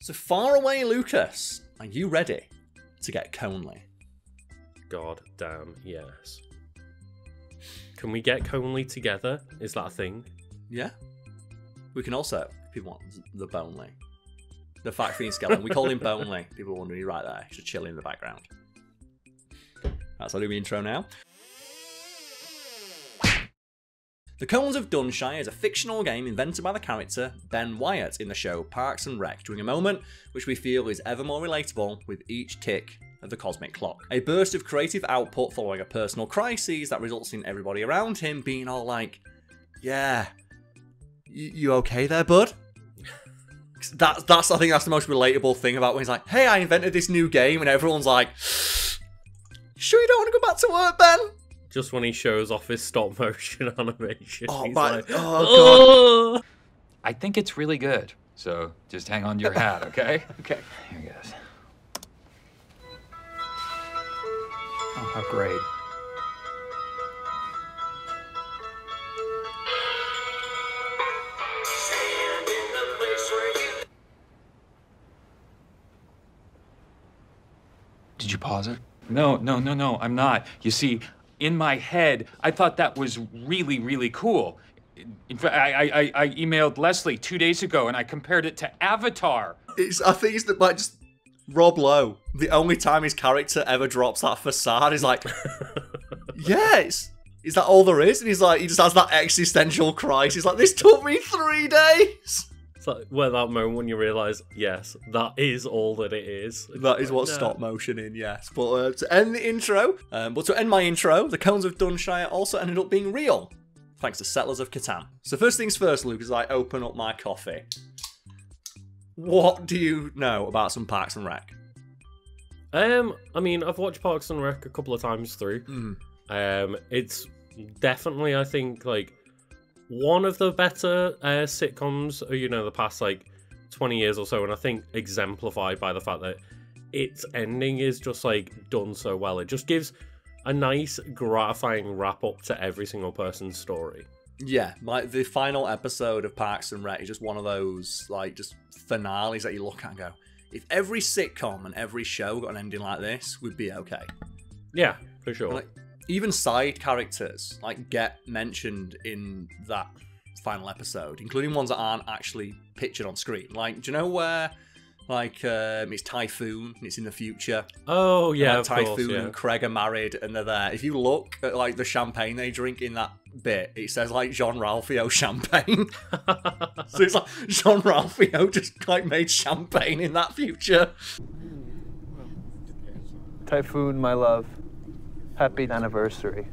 So far away, Lucas. Are you ready to get Conely? God damn, yes. Can we get Conely together? Is that a thing? Yeah. We can also, if you want, the Bonely. The Fact Fiend skeleton. We call him Bonely. People are wondering, he's right there. He's just chilling in the background. That's how I do the intro now. The Cones of Dunshire is a fictional game invented by the character Ben Wyatt in the show Parks and Rec during a moment which we feel is ever more relatable with each tick of the cosmic clock. A burst of creative output following a personal crisis that results in everybody around him being all like, yeah, y- you okay there, bud? That's, that's, I think that's the most relatable thing about when he's like, hey, I invented this new game, and everyone's like, sure you don't want to go back to work, Ben? Just when he shows off his stop motion animation. Oh, he's my, like, oh, God. "Oh." I think it's really good. So just hang on to your hat, okay? okay, here he goes. Oh, how great. Did you pause it? No, no, no, no, I'm not. You see, in my head, I thought that was really, really cool. In fact, I, I, I- I emailed Leslie two days ago and I compared it to Avatar. It's, I think it's the, like just Rob Lowe. The only time his character ever drops that facade is like, yes, is that all there is? And he's like, he just has that existential crisis. Like, this took me three days. It's like where that moment when you realise, yes, that is all that it is. That is what No. stop motion in, yes. But uh, to end the intro, um, but to end my intro, the Cones of Dunshire also ended up being real, thanks to Settlers of Catan. So first things first, Luke, as I open up my coffee, what do you know about some Parks and Rec? Um, I mean, I've watched Parks and Rec a couple of times through. Mm. Um, it's definitely, I think, like one of the better uh, sitcoms. uh, You know, the past like twenty years or so, and I think exemplified by the fact that its ending is just like done so well. It just gives a nice, gratifying wrap up to every single person's story. Yeah, like the final episode of Parks and Rec is just one of those like just finales that you look at and go, if every sitcom and every show got an ending like this, we'd be okay. Yeah, for sure. Like even side characters like get mentioned in that final episode, including ones that aren't actually pictured on screen. Like, do you know where like um, it's Typhoon it's in the future? oh yeah, like of Typhoon course, yeah. and Craig are married and they're there. If you look at like the champagne they drink in that bit, it says like Jean Ralphio champagne. so it's like Jean Ralphio just like made champagne in that future. Typhoon, my love. Happy anniversary.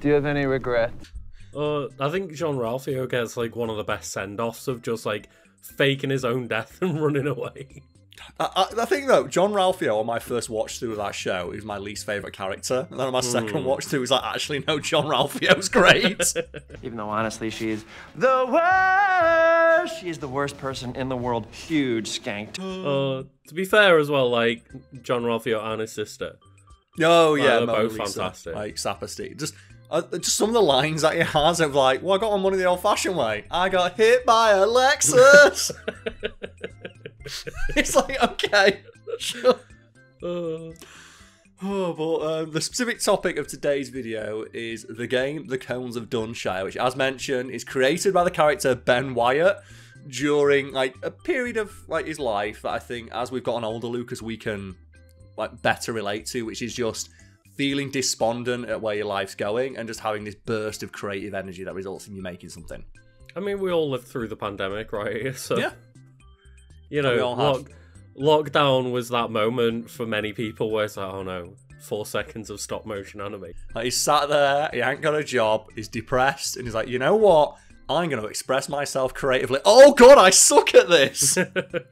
Do you have any regrets? Uh, I think Jean Ralphio gets like one of the best send offs of just like faking his own death and running away. I, I, I think though, Jean Ralphio on my first watch through of that show is my least favorite character, and then on my second watch through, is like actually no, Jean Ralphio's great. Even though honestly she is the worst. She is the worst person in the world. Huge skank. Uh, to be fair as well, like Jean Ralphio and his sister. Oh yeah, they're Mona both Lisa, fantastic. Like Saperstein, just. Uh, just some of the lines that he has of like, well, I got my money the old-fashioned way. I got hit by a Lexus. it's like, okay, sure. Oh, but um, the specific topic of today's video is the game The Cones of Dunshire, which, as mentioned, is created by the character Ben Wyatt during like a period of like his life that I think, as we've gotten older, Lucas, we can like better relate to, which is just feeling despondent at where your life's going and just having this burst of creative energy that results in you making something. I mean, we all lived through the pandemic, right? So Yeah. you know, lock, lockdown was that moment for many people where it's like, oh no, four seconds of stop motion anime. Like he's sat there, he ain't got a job, he's depressed, and he's like, you know what? I'm going to express myself creatively. Oh god, I suck at this.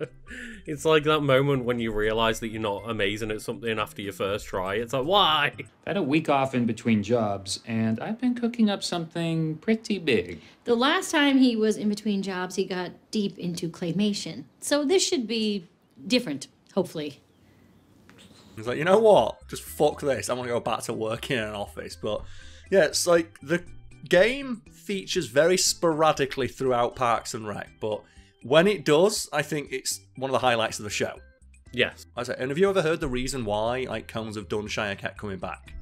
it's like that moment when you realize that you're not amazing at something after your first try. It's like, why? I had a week off in between jobs, and I've been cooking up something pretty big. The last time he was in between jobs, he got deep into claymation. So this should be different, hopefully. He's like, you know what? Just fuck this. I want to go back to working in an office. But yeah, it's like the game features very sporadically throughout Parks and Rec, but when it does, I think it's one of the highlights of the show. Yes. I say, and have you ever heard the reason why like Cones of Dunshire kept coming back?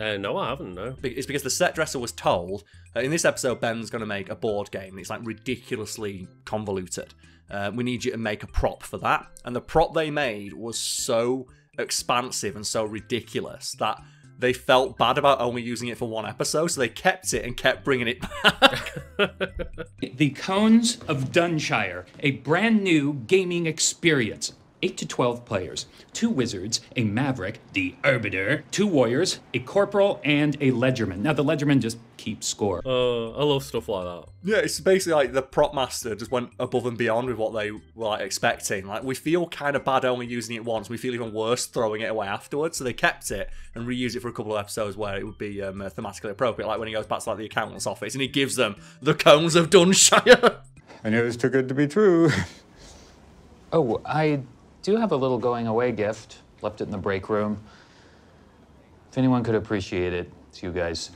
Uh, no, I haven't. No. It's because the set dresser was told uh, in this episode Ben's going to make a board game. It's like ridiculously convoluted. Uh, we need you to make a prop for that, and the prop they made was so expansive and so ridiculous that they felt bad about only using it for one episode, so they kept it and kept bringing it back. The Cones of Dunshire, a brand new gaming experience. 8 to 12 players, two wizards, a maverick, the arbiter, two warriors, a corporal, and a ledgerman. Now, the ledgerman just keeps score. Uh, I love stuff like that. Yeah, it's basically like the prop master just went above and beyond with what they were like expecting. Like we feel kind of bad only using it once. We feel even worse throwing it away afterwards. So they kept it and reused it for a couple of episodes where it would be um, uh, thematically appropriate. Like when he goes back to like the accountant's office and he gives them the cones of Dunshire. I knew it was too good to be true. Oh, I do have a little going away gift. Left it in the break room. If anyone could appreciate it, it's you guys.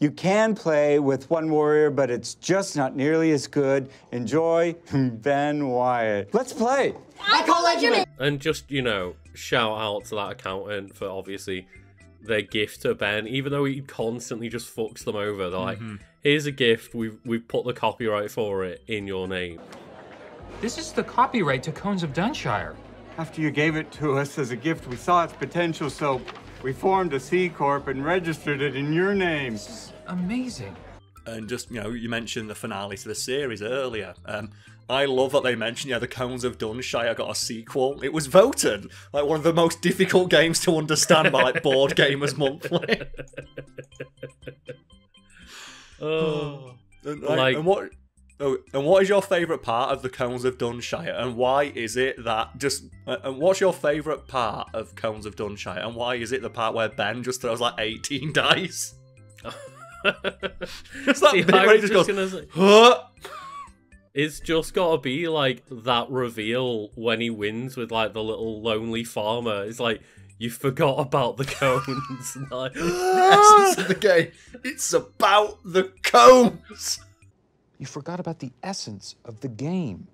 You can play with one warrior, but it's just not nearly as good. Enjoy, Ben Wyatt. Let's play. I call Benjamin. And just, you know, shout out to that accountant for obviously their gift to Ben, even though he constantly just fucks them over. They're like, mm-hmm. here's a gift, we've, we've put the copyright for it in your name. This is the copyright to Cones of Dunshire. After you gave it to us as a gift, we saw its potential, so we formed a C Corp and registered it in your name. This is Amazing. and just you know, you mentioned the finale to the series earlier. Um, I love that they mentioned yeah, the Cones of Dunshire got a sequel. It was voted like one of the most difficult games to understand by like Board Gamers Monthly. Oh. And, like, Like- and what? Oh, and what is your favourite part of the Cones of Dunshire, and why is it that just? uh, And what's your favourite part of Cones of Dunshire, and why is it the part where Ben just throws like eighteen dice? It's that See, bit where he just just goes, say- huh? It's just gotta be like that reveal when he wins with like the little lonely farmer. It's like you forgot about the cones. like, the essence of the game. It's about the cones. You forgot about the essence of the game.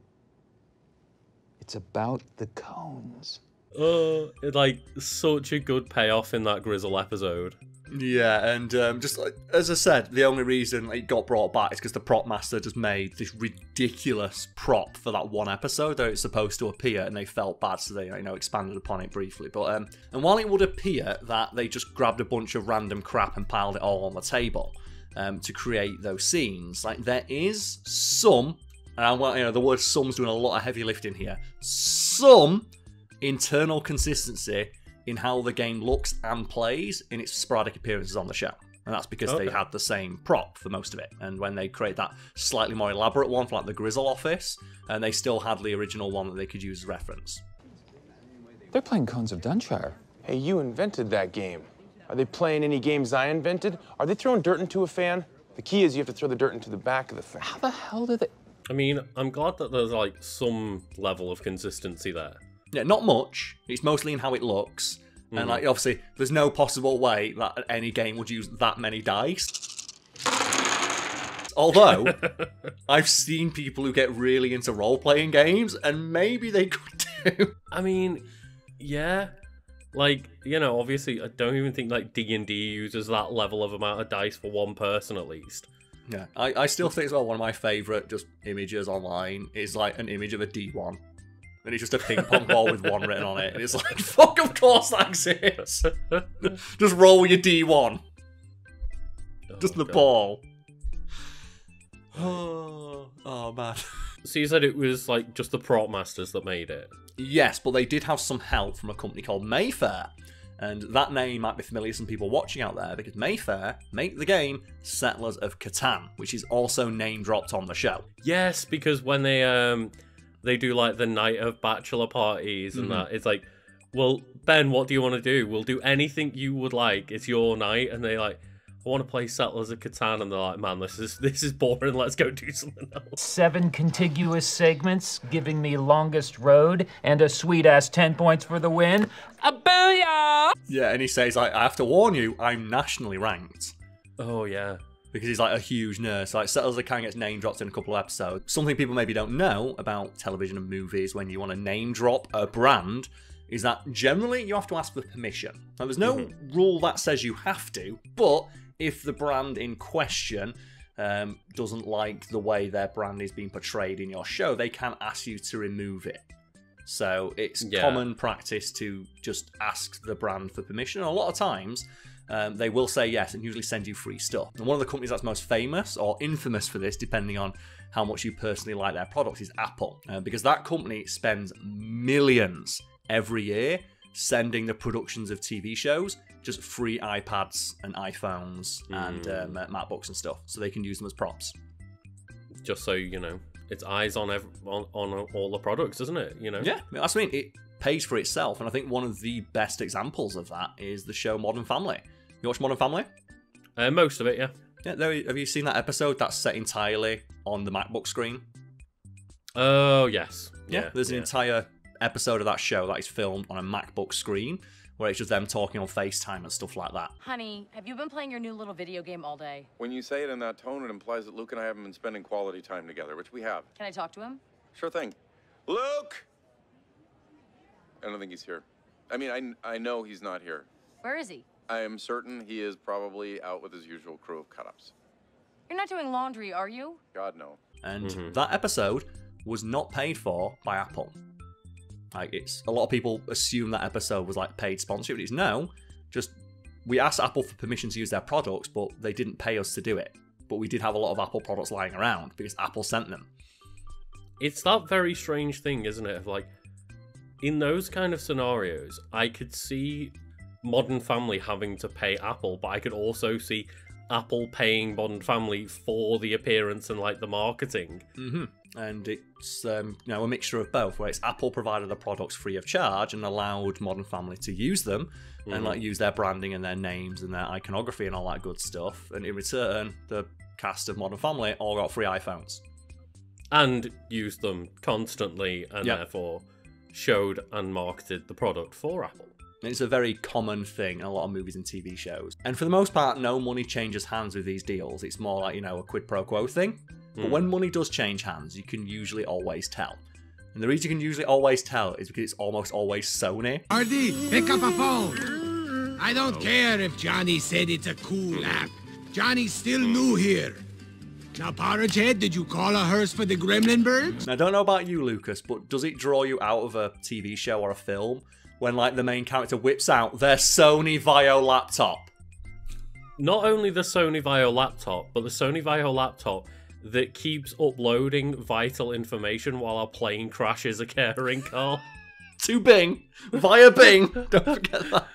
It's about the cones. uh, like such a good payoff in that Gryzzl episode. Yeah, and um, just like as I said, the only reason it got brought back is because the prop master just made this ridiculous prop for that one episode that it's supposed to appear, and they felt bad, so they you know expanded upon it briefly. But um, and while it would appear that they just grabbed a bunch of random crap and piled it all on the table um, to create those scenes, like there is some, and I want you know the word "some's" doing a lot of heavy lifting here. Some internal consistency in how the game looks and plays in its sporadic appearances on the show. And that's because they had the same prop for most of it. And when they create that slightly more elaborate one for like the Gryzzl office, and they still had the original one that they could use as reference. They're playing Cones of Dunshire. Hey, you invented that game. Are they playing any games I invented? Are they throwing dirt into a fan? The key is you have to throw the dirt into the back of the fan. How the hell did they? I mean, I'm glad that there's like some level of consistency there. Yeah, not much. It's mostly in how it looks. And mm. like obviously there's no possible way that any game would use that many dice. Although I've seen people who get really into role-playing games and maybe they could do. I mean, yeah, like you know, obviously, I don't even think like D and D uses that level of amount of dice for one person at least. Yeah, I, I still think as well one of my favourite just images online is like an image of a D1. And it's just a ping pong ball with one written on it. And it's like, fuck, of course that exists. just roll your D1. Just the God. ball. Oh, oh man. So you said it was like just the prop masters that made it. Yes, but they did have some help from a company called Mayfair. And that name might be familiar to some people watching out there because Mayfair make the game Settlers of Catan, which is also name dropped on the show. Yes, because when they um they do like the night of bachelor parties and that, it's like, well, Ben, what do you want to do? We'll do anything you would like. It's your night, and they like, I want to play Settlers of Catan, and they're like, man, this is this is boring. Let's go do something else. Seven contiguous segments, giving me longest road and a sweet ass 10 points for the win. A booyah! Yeah, and he says, I, I have to warn you, I'm nationally ranked. Oh yeah. because he's like a huge nerd. So like Settlers of Catan gets name dropped in a couple of episodes. Something people maybe don't know about television and movies when you want to name drop a brand is that generally you have to ask for permission. Now there's no mm-hmm. rule that says you have to, but if the brand in question um, doesn't like the way their brand is being portrayed in your show, they can ask you to remove it. So it's Yeah. common practice to just ask the brand for permission. And a lot of times, um, they will say yes and usually send you free stuff. And one of the companies that's most famous or infamous for this, depending on how much you personally like their products, is Apple. Uh, because that company spends millions every year sending the productions of TV shows just free iPads and iPhones and um, uh, MacBooks and stuff, so they can use them as props. Just so you know, it's eyes on ev- on, on all the products, isn't it? You know. Yeah, that's what I mean. It pays for itself, and I think one of the best examples of that is the show Modern Family. You watch Modern Family? Uh, most of it, yeah. Yeah, there, have you seen that episode that's set entirely on the MacBook screen? Oh yes. Yeah, Yeah. there's an yeah. entire episode of that show that is filmed on a MacBook screen where it's just them talking on FaceTime and stuff like that. Honey, have you been playing your new little video game all day? When you say it in that tone, it implies that Luke and I haven't been spending quality time together, which we have. Can I talk to him? Sure thing. Luke! I don't think he's here. I mean, I, I know he's not here. Where is he? I am certain he is probably out with his usual crew of cut ups. You're not doing laundry, are you? God, no. And mm-hmm. that episode was not paid for by Apple. Like it's a lot of people assume that episode was like paid sponsorship. But it's no, just we asked Apple for permission to use their products, but they didn't pay us to do it. But we did have a lot of Apple products lying around because Apple sent them. It's that very strange thing, isn't it? Of like, in those kind of scenarios, I could see Modern Family having to pay Apple, but I could also see Apple paying Modern Family for the appearance and like the marketing. hmm And it's um, you know a mixture of both, where it's Apple provided the products free of charge and allowed Modern Family to use them and Mhm. like use their branding and their names and their iconography and all that good stuff. And in return, the cast of Modern Family all got free iPhones. and used them constantly and Yep. therefore showed and marketed the product for Apple. It's a very common thing in a lot of movies and TV shows. And for the most part, no money changes hands with these deals. It's more like, you know, a quid pro quo thing. But Hmm. when money does change hands, you can usually always tell. And the reason you can usually always tell is because it's almost always Sony. Hardy, pick up a phone. I don't care if Johnny said it's a cool app. Johnny's still new here. Now, Porridge Head, did you call a hearse for the Gremlin birds? Now, I don't know about you, Lucas, but does it draw you out of a TV show or a film when, like, the main character whips out their Sony Vaio laptop? Not only the Sony Vaio laptop, but the Sony Vaio laptop that keeps uploading vital information while our plane crashes occurring, Karl. to Bing via Bing. Don't forget that.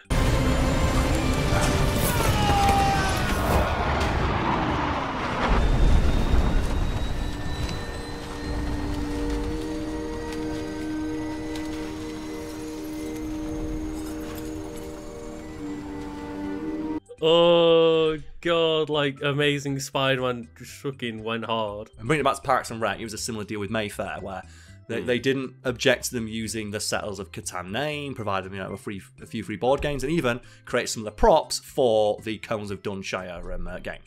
God, like Amazing Spider-Man just fucking went hard. And bringing it back to Parks and Rec, it was a similar deal with Mayfair, where they, they didn't object to them using the Settlers of Catan name, provided you know a free a few free board games, and even create some of the props for the Cones of Dunshire um, uh, game.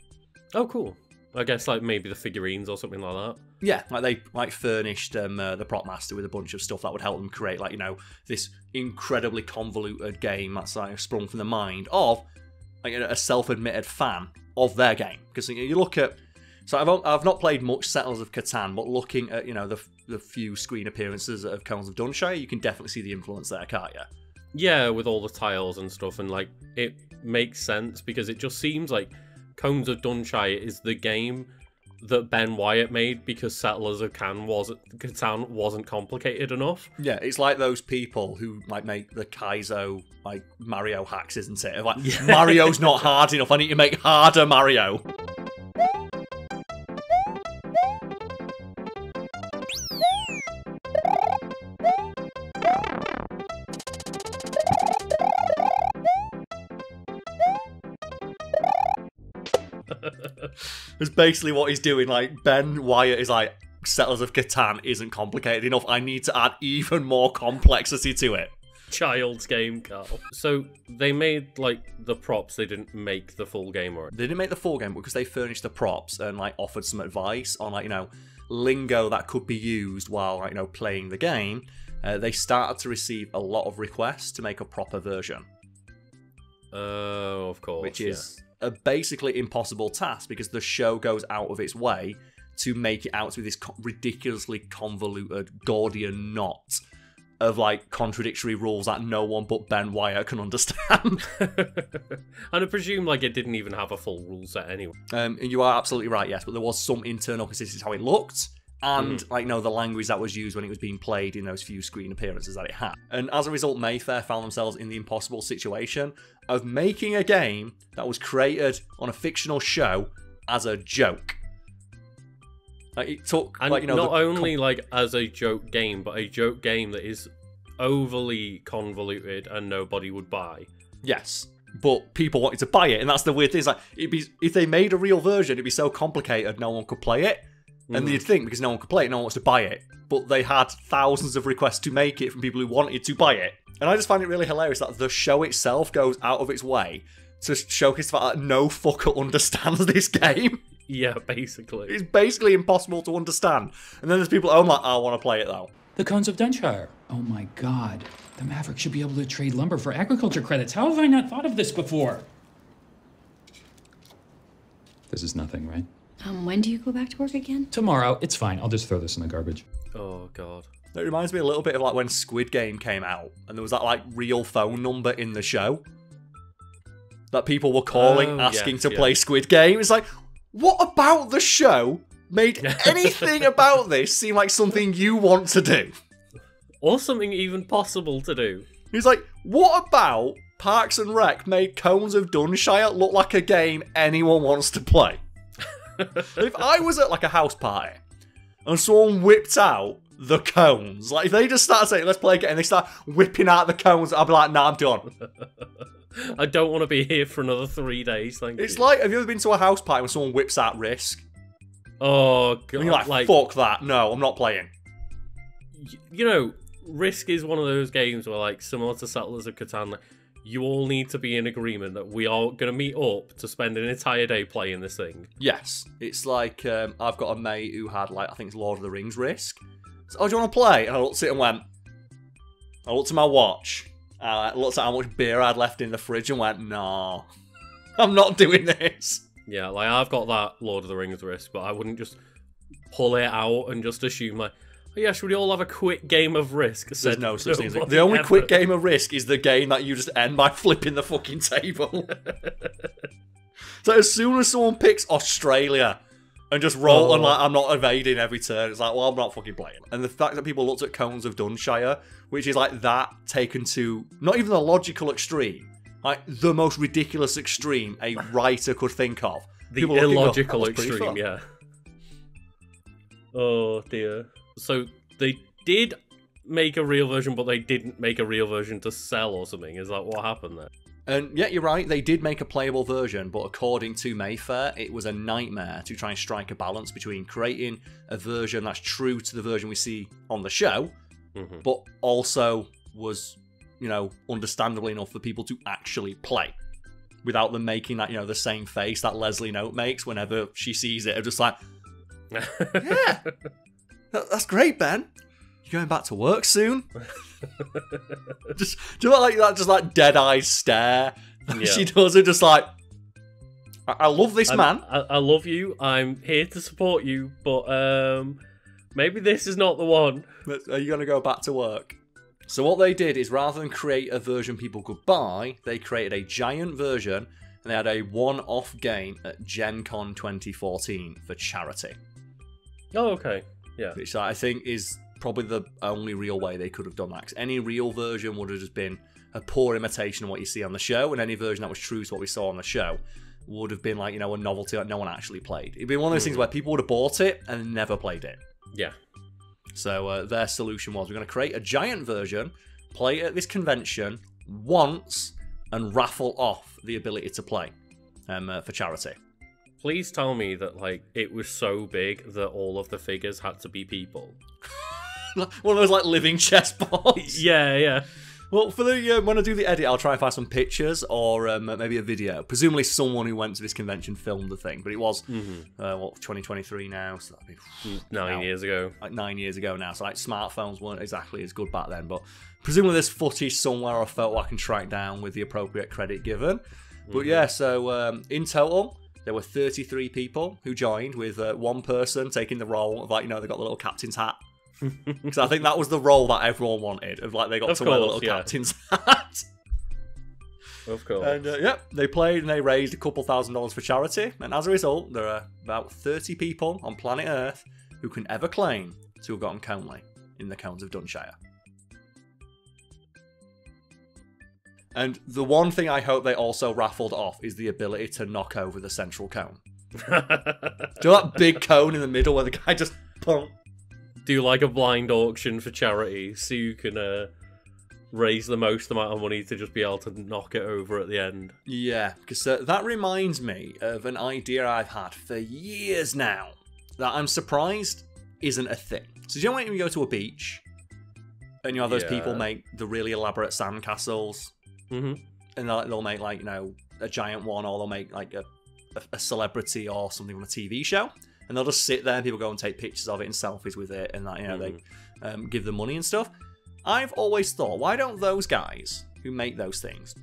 Oh, cool. I guess like maybe the figurines or something like that. Yeah, like they like furnished um, uh, the prop master with a bunch of stuff that would help them create like you know this incredibly convoluted game that's like sprung from the mind of like a self-admitted fan of their game. Because you look at so I've I've not played much Settlers of Catan, but looking at you know the the few screen appearances of Cones of Dunshire, you can definitely see the influence there, can't you? Yeah, with all the tiles and stuff, and like it makes sense because it just seems like Cones of Dunshire is the game that Ben Wyatt made because Settlers of Can wasn't Catan wasn't complicated enough. Yeah, it's like those people who like make the Kaizo like Mario hacks, isn't it? Like Mario's not hard enough. I need to make harder Mario. It's basically what he's doing. Like Ben Wyatt is like Settlers of Catan isn't complicated enough. I need to add even more complexity to it. child's game, Karl. So they made like the props. They didn't make the full game, or They didn't make the full game because they furnished the props and like offered some advice on like you know lingo that could be used while like you know playing the game. Uh, they started to receive a lot of requests to make a proper version, oh, of course, which yeah. A basically impossible task because the show goes out of its way to make it out to be this ridiculously convoluted Gordian knot of like contradictory rules that no one but Ben Wyatt can understand. and I presume like it didn't even have a full rule set anyway. Um, and you are absolutely right, yes, but there was some internal consistency how it looked, and Mm. like no, the language that was used when it was being played in those few screen appearances that it had. And as a result, Mayfair found themselves in the impossible situation of making a game that was created on a fictional show as a joke. Like it took, And like you know, not only like as a joke game, but a joke game that is overly convoluted and nobody would buy. Yes, but people wanted to buy it, and that's the weird thing. It's like it'd be if they made a real version, it'd be so complicated no one could play it. And Mm. you'd think because no one could play it, no one wants to buy it. But they had thousands of requests to make it from people who wanted to buy it. And I just find it really hilarious that the show itself goes out of its way to showcase the fact that no fucker understands this game. Yeah, basically. It's basically impossible to understand. And then there's people at home like, I want to play it though. The Cones of Dunshire. Oh my god. The Maverick should be able to trade lumber for agriculture credits. How have I not thought of this before? This is nothing, right? Um, when do you go back to work again? Tomorrow. It's fine. I'll just throw this in the garbage. Oh god. It reminds me a little bit of like when Squid Game came out and there was that like real phone number in the show that people were calling Oh, asking yes, to yeah. play Squid Game. It's like, what about the show made anything about this seem like something you want to do? Or something even possible to do. He's like, what about Parks and Rec made Cones of Dunshire look like a game anyone wants to play? if I was at like a house party and someone whipped out the cones, like if they just started saying, let's play a game, and they start whipping out the cones, I'd be like, nah, I'm done. I don't want to be here for another three days, thank It's you. like, have you ever been to a house party when someone whips out Risk? Oh god. And you're like, like fuck that, no, I'm not playing. you know, Risk is one of those games where, like, similar to Settlers of Catan, like, you all need to be in agreement that we are going to meet up to spend an entire day playing this thing. Yes, it's like um, I've got a mate who had like I think it's Lord of the Rings Risk. So, oh, do you want to play? And I looked at it and went. I looked at my watch. I looked at how much beer I'd left in the fridge and went, "No, I'm not doing this." Yeah, like, I've got that Lord of the Rings Risk, but I wouldn't just pull it out and just assume, like, yeah, should we all have a quick game of Risk? There's no such thing. as a- The only ever. quick game of Risk is the game that you just end by flipping the fucking table. so as soon as someone picks Australia and just roll and Oh. like I'm not evading every turn, it's like, well, I'm not fucking playing. And the fact that people looked at Cones of Dunshire, which is like that taken to not even the logical extreme, like the most ridiculous extreme a writer could think of. The People and illogical "That extreme, yeah. Oh dear. So they did make a real version, but they didn't make a real version to sell or something. Is that what happened there? And yeah, you're right. They did make a playable version, but according to Mayfair, it was a nightmare to try and strike a balance between creating a version that's true to the version we see on the show, Mhm. but also was, you know, understandably enough for people to actually play without them making that, you know, the same face that Leslie Knope makes whenever she sees it. Of just like, yeah, that's great, Ben. You going back to work soon? just do you know, like that, just like dead eye stare. Yeah. she does it just like, I, I love this I'm- man. I, I love you. I'm here to support you, but um, maybe this is not the one. Are you going to go back to work? So what they did is rather than create a version people could buy, they created a giant version and they had a one-off game at Gen Con 2014 for charity. Oh, okay. Yeah. Which I think is probably the only real way they could have done that. 'Cause any real version would have just been a poor imitation of what you see on the show, and any version that was true to what we saw on the show would have been like, you know, a novelty that no one actually played. It'd be one of those things Mhm. where people would have bought it and never played it. Yeah. So uh, their solution was we're going to create a giant version, play it at this convention once, and raffle off the ability to play um, uh, for charity. Please tell me that like it was so big that all of the figures had to be people. One of those like living chess balls. Yeah, yeah. Well, for the uh, when I do the edit, I'll try and find some pictures or um, maybe a video. Presumably, someone who went to this convention filmed the thing, but it was uh, what 2023 now, so that'd be Nine now, years ago. like nine years ago now. So like smartphones weren't exactly as good back then, but presumably there's footage somewhere or photo I can track down with the appropriate credit given. But yeah, so um, in total. There were 33 people who joined, with uh, one person taking the role of like you know they got the little captain's hat because I think that was the role that everyone wanted. Of like they got Of to wear the course, little yeah. captain's hat. Of course. And uh, yep, they played and they raised a couple thousand dollars for charity. And as a result, there are about 30 people on planet Earth who can ever claim to have gotten Conely in the Cones of Dunshire. And the one thing I hope they also raffled off is the ability to knock over the central cone. Do you know that big cone in the middle where the guy just punk? Do like a blind auction for charity so you can uh, raise the most amount of money to just be able to knock it over at the end. Yeah, because uh, that reminds me of an idea I've had for years now that I'm surprised isn't a thing. So, do you know when you go to a beach and you have those people make the really elaborate sandcastles? Mm-hmm. And they'll, they'll make, like, you know, a giant one or they'll make, like, a, a, celebrity or something on a TV show. And they'll just sit there and people go and take pictures of it and selfies with it and, that, you know, they um, give them money and stuff. I've always thought, why don't those guys who make those things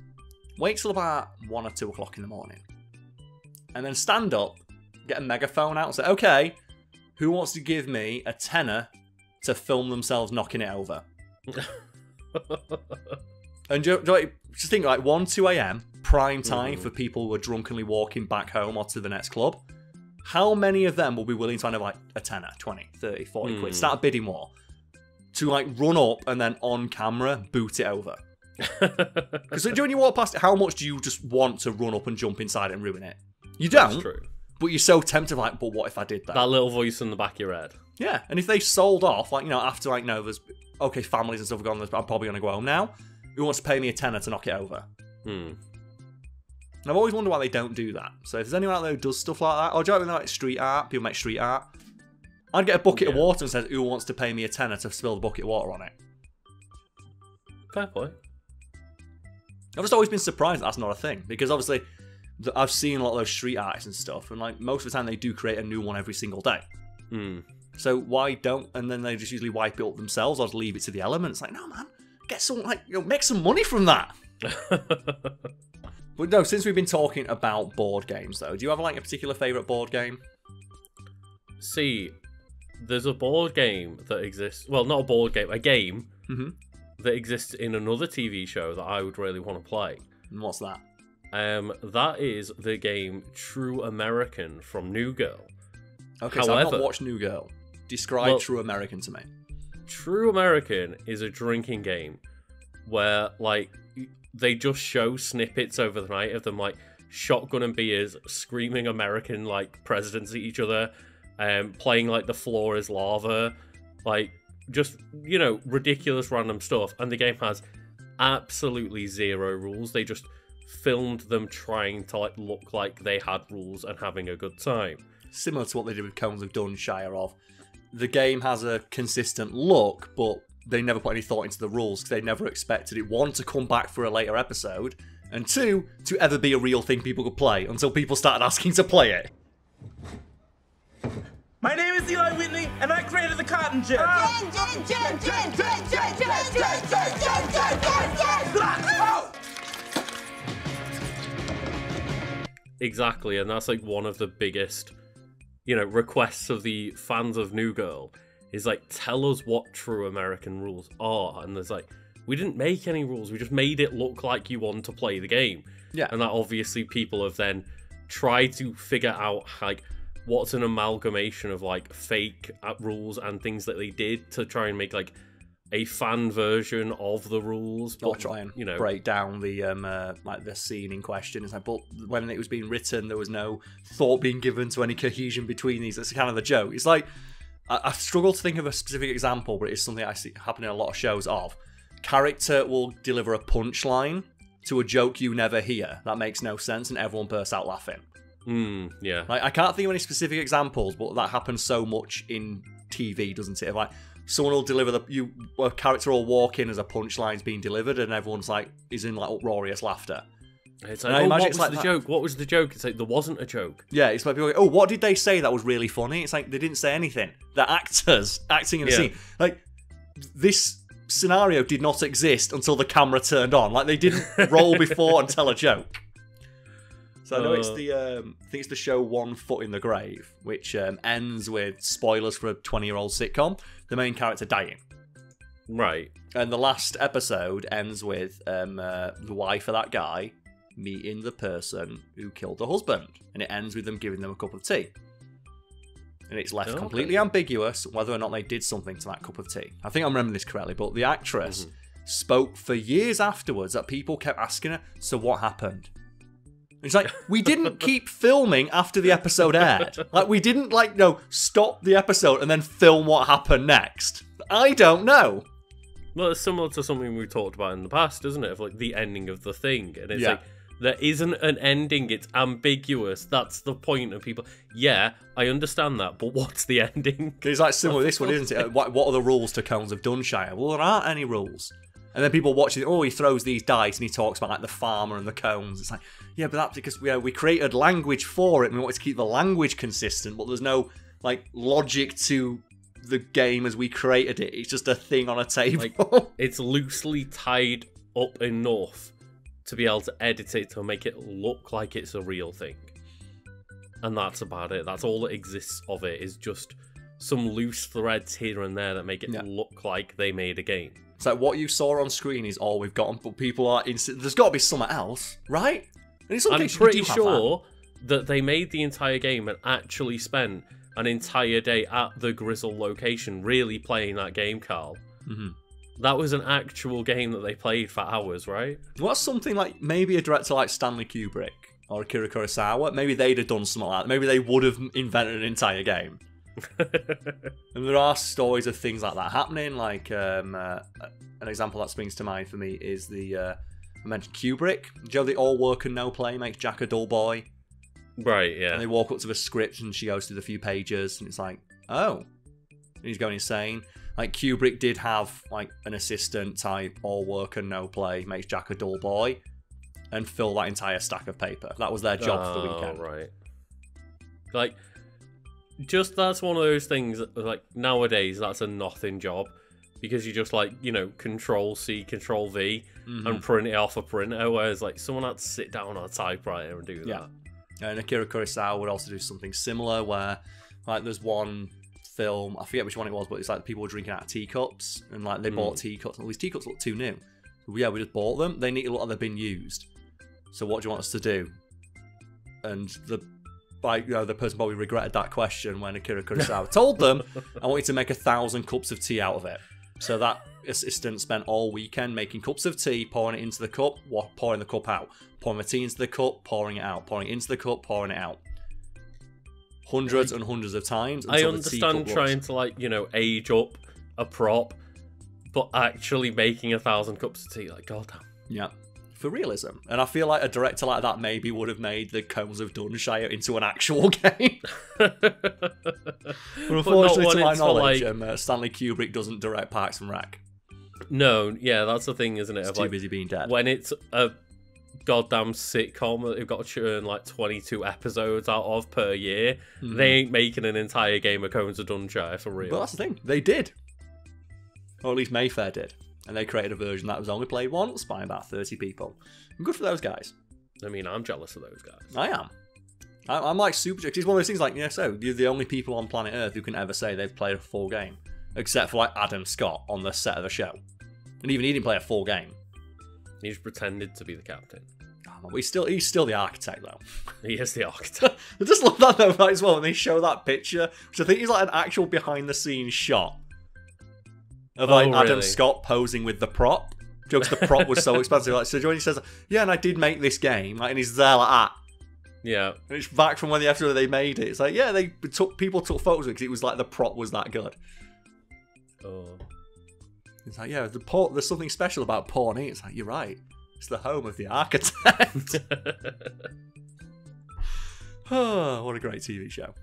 wait till about one or two o'clock in the morning and then stand up, get a megaphone out and say, okay, who wants to give me a tenner to film themselves knocking it over? and do you, do you- just think like 1, 2 a.m., prime time for people who are drunkenly walking back home or to the next club. How many of them will be willing to have like a tenner, 20, 30, 40 Hmm. quid, start a bidding war to like run up and then on camera boot it over? Because when you walk past it, how much do you just want to run up and jump inside and ruin it? You don't. That's true. But you're so tempted, like, but what if I did that? That little voice in the back of your head. Yeah, and if they sold off, like, you know, after, like, no, there's, okay, families and stuff have gone, I'm probably going to go home now. Who wants to pay me a tenner to knock it over? Hmm. And I've always wondered why they don't do that. So if there's anyone out there who does stuff like that, or do you know, like street art, people make street art, I'd get a bucket of water and says, who wants to pay me a tenner to spill the bucket of water on it? Fair point. I've just always been surprised that's not a thing because obviously I've seen a lot of those street artists and stuff, and like most of the time they do create a new one every single day. Hmm. So why don't? And then they just usually wipe it up themselves or just leave it to the elements. Like, no, man, get some like you know, make some money from that. but no, since we've been talking about board games, though, do you have like a particular favorite board game? See, there's a board game that exists. Well, not a board game, a game Mhm. that exists in another TV show that I would really want to play. And what's that? Um, that is the game True American from New Girl. Okay, so I've not watched New Girl. Describe Well- True American to me. True American is a drinking game where like they just show snippets over the night of them like shotgun and beers screaming American like presidents at each other, um, playing like the floor is lava, like just you know ridiculous random stuff. And the game has absolutely zero rules. They just filmed them trying to like look like they had rules and having a good time. Similar to what they did with Cones of Dunshire. Of the game has a consistent look, but they never put any thought into the rules because they never expected it one to come back for a later episode, and two to ever be a real thing people could play until people started asking to play it. My name is Eli Whitney, and I created the cotton gin. Exactly, and that's like one of the biggest you know, requests of the fans of New Girl is like, tell us what true American rules are. And there's like, we didn't make any rules, we just made it look like you want to play the game. Yeah. And that obviously people have then tried to figure out like what's an amalgamation of like fake uh, rules and things that they did to try and make like a fan version of the rules. But try and you know, break down the um uh, like the scene in question. It's like, but when it was being written, there was no thought being given to any cohesion between these. That's kind of the joke. It's like I, I struggle to think of a specific example, but it's something I see happen in a lot of shows. Of character will deliver a punchline to a joke you never hear that makes no sense, and everyone bursts out laughing. Mm, yeah. Like I can't think of any specific examples, but that happens so much in TV, doesn't it? Like someone will deliver the you a character will walk in as a punchline's being delivered, and everyone's like is in like uproarious laughter. It's And like, I oh, imagine what it's was like the that. joke? What was the joke? It's like there wasn't a joke. Yeah, it's like people go, oh, what did they say that was really funny? It's like they didn't say anything. They're actors acting in a Yeah. scene. Like this scenario did not exist until the camera turned on. Like they didn't roll before and tell a joke. So I know it's the um, I think it's the show One Foot in the Grave, which um, ends with spoilers for a twenty-year-old sitcom. The main character dying. Right. And the last episode ends with um, uh, the wife of that guy meeting the person who killed the husband. And it ends with them giving them a cup of tea. And it's left Okay. completely ambiguous whether or not they did something to that cup of tea. I think I'm remembering this correctly, but the actress spoke for years afterwards that people kept asking her, So what happened? It's like we didn't keep filming after the episode aired. Like we didn't like no stop the episode and then film what happened next. I don't know. Well, it's similar to something we talked about in the past, isn't it? Of like the ending of the thing, and it's Yeah. like there isn't an ending; it's ambiguous. That's the point of people. Yeah, I understand that, but what's the ending? It's like similar to this one, isn't it? What, what are the rules to Cones of Dunshire? Well, there aren't any rules. And then people watching, oh, he throws these dice and he talks about like the farmer and the cones. It's like, yeah, but that's because we, uh, we created language for it and we wanted to keep the language consistent, but there's no like logic to the game as we created it. It's just a thing on a table. It's loosely tied up enough to be able to edit it to make it look like it's a real thing. And that's about it. That's all that exists of it is just some loose threads here and there that make it look like they made a game. It's like what you saw on screen is all we've got, but people are instant. There's got to be something else, right? And in some I'm pretty sure that. they made the entire game and actually spent an entire day at the Gryzzl location really playing that game, Karl. Mhm. That was an actual game that they played for hours, right? What's something like maybe a director like Stanley Kubrick or Akira Kurosawa? Maybe they'd have done something like that. Maybe they would have invented an entire game. and there are stories of things like that happening. Like um, uh, an example that springs to mind for me is the uh, I mentioned Kubrick. Joe, the all work and no play makes Jack a dull boy. Right, yeah. And they walk up to the script and she goes through the few pages and it's like, oh, and he's going insane. Like Kubrick did have like an assistant type, all work and no play, makes Jack a dull boy, and fill that entire stack of paper. That was their job for the Oh, weekend. Right. Like, just that's one of those things. That, like nowadays, that's a nothing job because you just like you know Control C, Control V, Mhm. and print it off a printer. Whereas like someone had to sit down on a typewriter and do Yeah. that. And Akira Kurosawa would also do something similar where, like, there's one film, I forget which one it was, but it's like people were drinking out of teacups and, like, they bought Mm. teacups. All these teacups look too new. So, yeah, we just bought them. They need a lot of they've been used. So, what do you want us to do? And the like, you know, the person probably regretted that question when Akira Kurosawa told them, I want you to make a thousand cups of tea out of it. So that assistant spent all weekend making cups of tea, pouring it into the cup, pouring the cup out, pouring the tea into the cup, pouring it out, pouring it into the cup, pouring it out. Hundreds and hundreds of times. I understand trying to like you know age up a prop, but actually making a thousand cups of tea, like goddamn. Yeah. For realism. And I feel like a director like that maybe would have made the Cones of Dunshire into an actual game. but unfortunately, when to my knowledge, like- um, uh, Stanley Kubrick doesn't direct Parks and Rec. No, yeah, that's the thing, isn't it? He's of, too like, busy being dead. When it's a goddamn sitcom that they've got to churn like 22 episodes out of per year, Mhm. they ain't making an entire game of Cones of Dunshire for real. But that's the thing, they did. Or at least Mayfair did. And they created a version that was only played once by about 30 people. And good for those guys. I mean, I'm jealous of those guys. I am. I, I'm like super. jealous. It's one of those things like, yeah, so you're the only people on planet Earth who can ever say they've played a full game. Except for like Adam Scott on the set of the show. And even he didn't play a full game. He just pretended to be the captain. Oh, but he's still he's still the architect though. He is the architect. I just love that though right, as well when they show that picture, which I think is like an actual behind the scenes shot of like Oh, Adam really? Scott posing with the prop. Jokes the prop was so expensive. Like so he says, Yeah, and I did make this game, like and he's there like that. Yeah. And it's back from when the episode they made it. It's like, yeah, they took people took photos of because it was like the prop was that good. Oh. It's like, yeah, the port there's something special about Pawnee. Eh? It's like, you're right. It's the home of the architect. oh, what a great TV show.